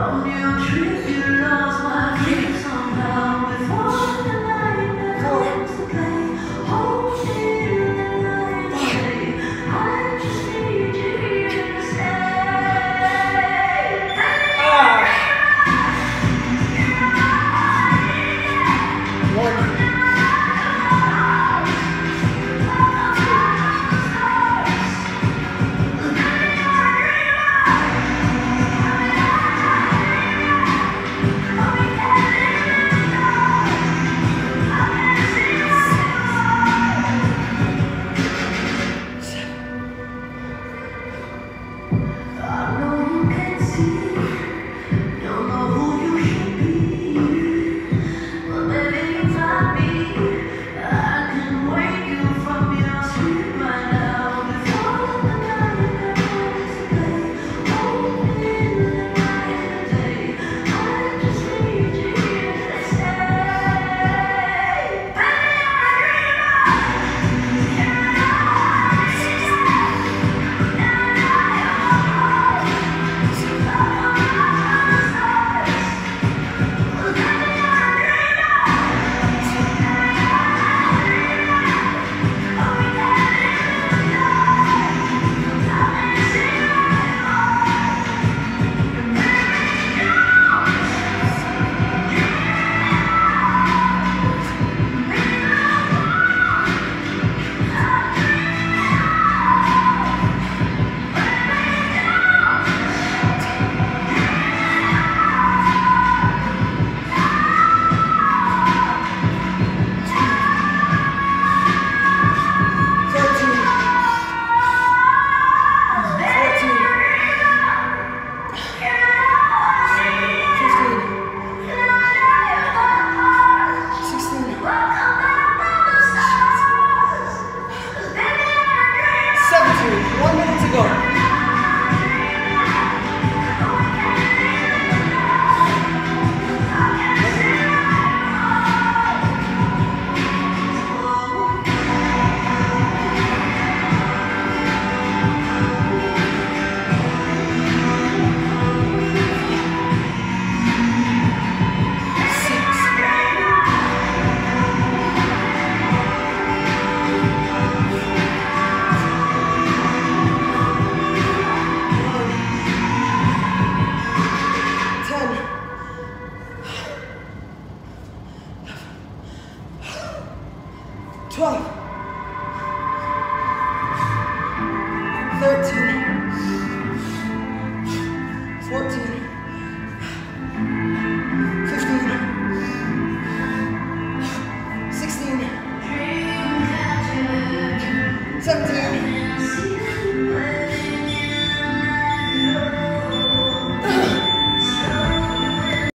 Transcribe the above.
Now treat your love. 13, 14, 15, 16, 17,